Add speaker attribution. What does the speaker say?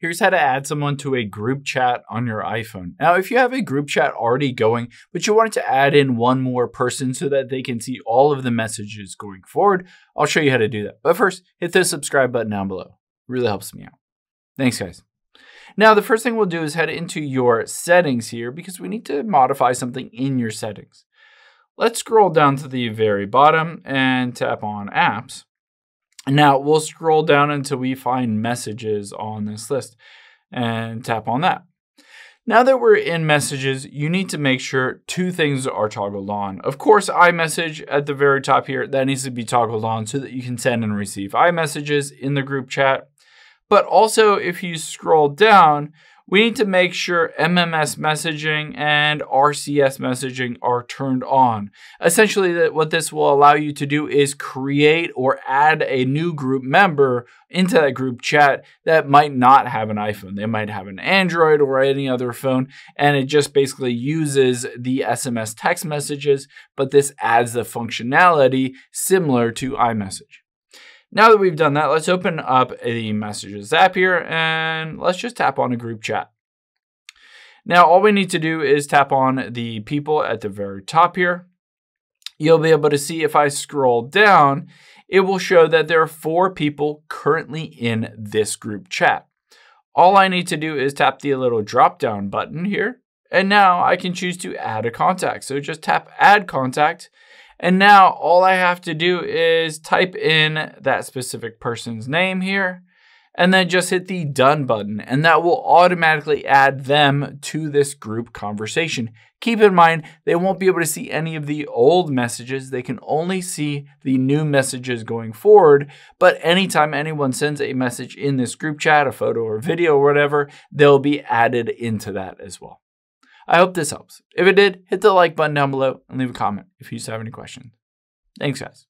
Speaker 1: Here's how to add someone to a group chat on your iPhone. Now, if you have a group chat already going, but you wanted to add in one more person so that they can see all of the messages going forward, I'll show you how to do that. But first, hit the subscribe button down below. It really helps me out. Thanks, guys. Now, the first thing we'll do is head into your settings here because we need to modify something in your settings. Let's scroll down to the very bottom and tap on apps. Now we'll scroll down until we find messages on this list and tap on that. Now that we're in messages, you need to make sure two things are toggled on. Of course, iMessage at the very top here, that needs to be toggled on so that you can send and receive iMessages in the group chat. But also if you scroll down, we need to make sure MMS messaging and RCS messaging are turned on. Essentially, what this will allow you to do is create or add a new group member into that group chat that might not have an iPhone. They might have an Android or any other phone, and it just basically uses the SMS text messages, but this adds the functionality similar to iMessage. Now that we've done that, let's open up the messages app here and let's just tap on a group chat. Now, all we need to do is tap on the people at the very top here. You'll be able to see if I scroll down, it will show that there are four people currently in this group chat. All I need to do is tap the little drop down button here. And now I can choose to add a contact. So just tap add contact and now all I have to do is type in that specific person's name here and then just hit the done button and that will automatically add them to this group conversation. Keep in mind, they won't be able to see any of the old messages. They can only see the new messages going forward. But anytime anyone sends a message in this group chat, a photo or video or whatever, they'll be added into that as well. I hope this helps. If it did, hit the like button down below and leave a comment if you have any questions. Thanks, guys.